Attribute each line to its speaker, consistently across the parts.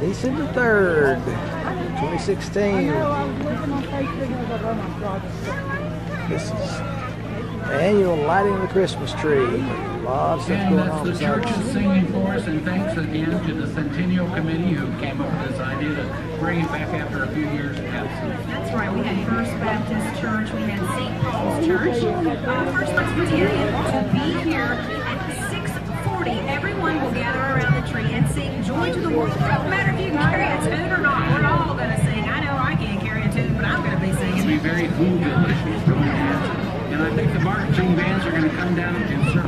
Speaker 1: December 3rd, 2016. This is the annual lighting of the Christmas tree. A lot of stuff
Speaker 2: And
Speaker 1: going
Speaker 2: that's
Speaker 1: on
Speaker 2: the church is singing for us, and thanks again to the Centennial Committee who came up with this idea to bring it back after a few years of absence.
Speaker 3: That's right. We had First Baptist Church. We had St. Paul's Church. Uh, First Presbyterian to be here
Speaker 2: marching bands are going to come down and circle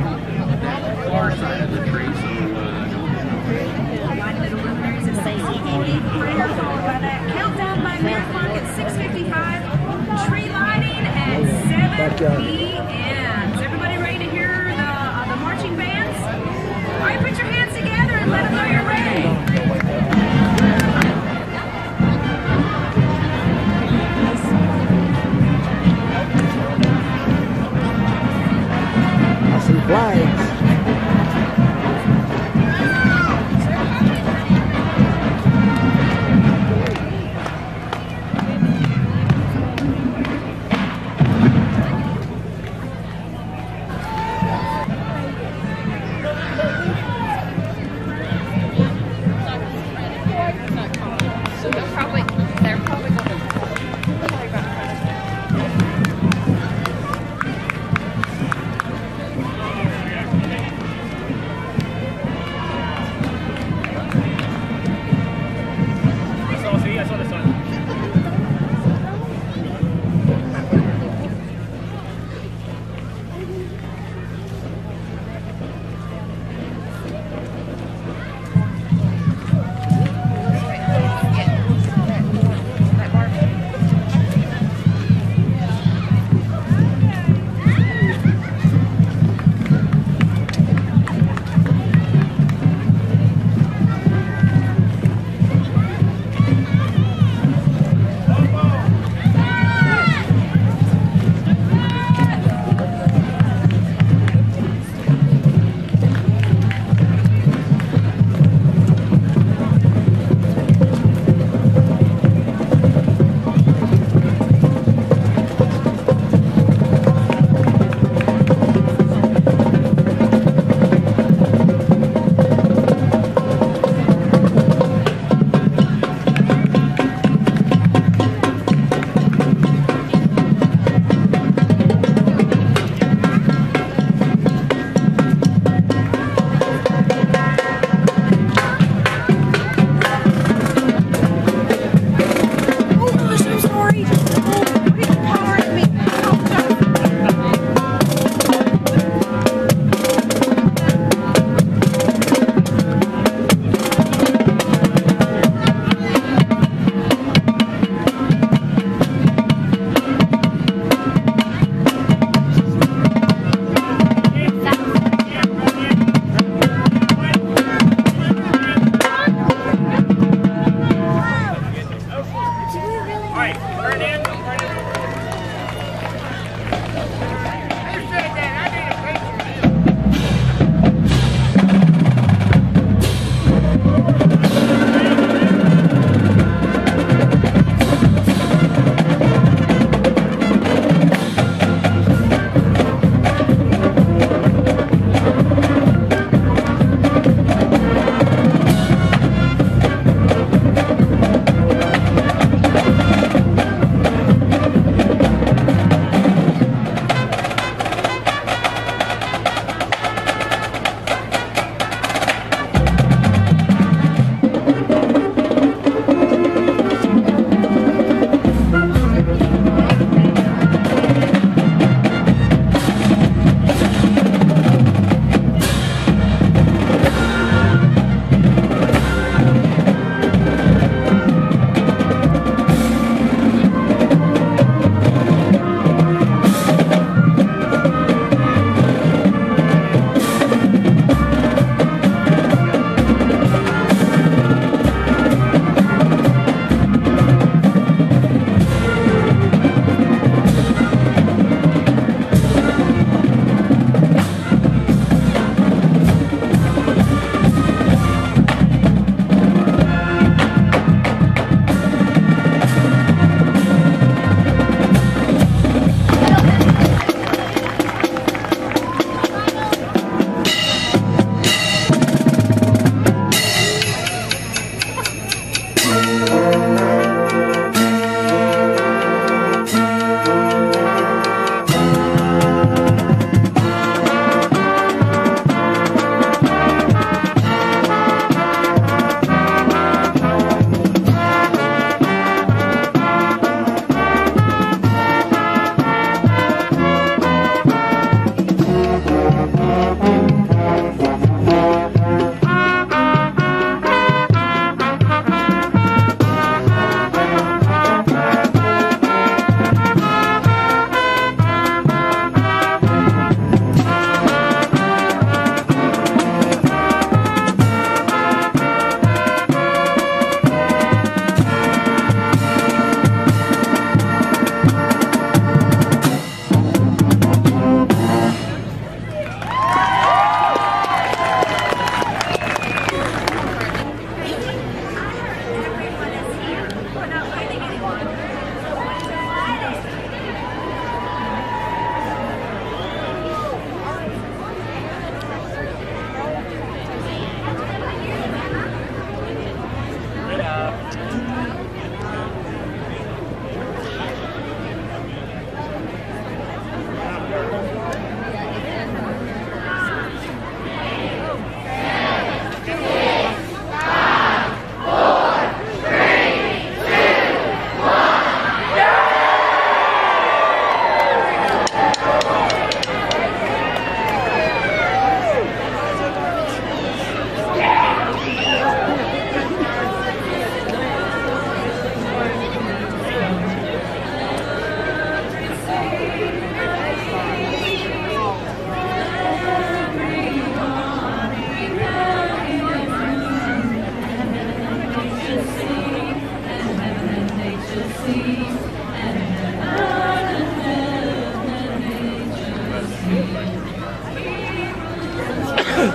Speaker 3: Come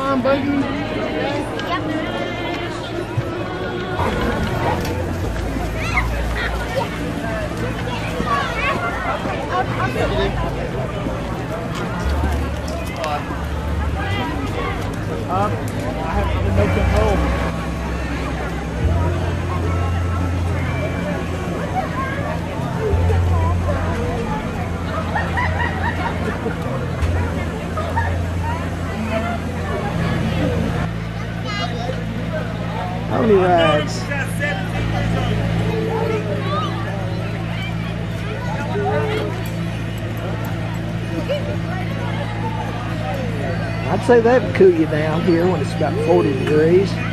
Speaker 3: on, buddy. Um,
Speaker 1: I
Speaker 4: have to
Speaker 1: make it home. Pony rides. I'd say that would cool you down here when it's about 40 degrees.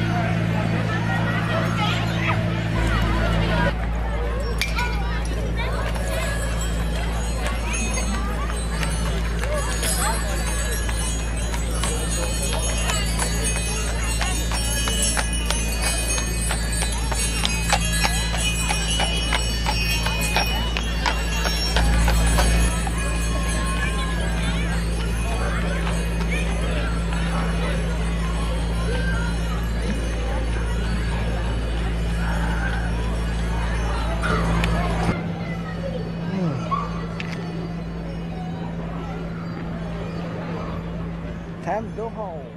Speaker 1: Time to go home.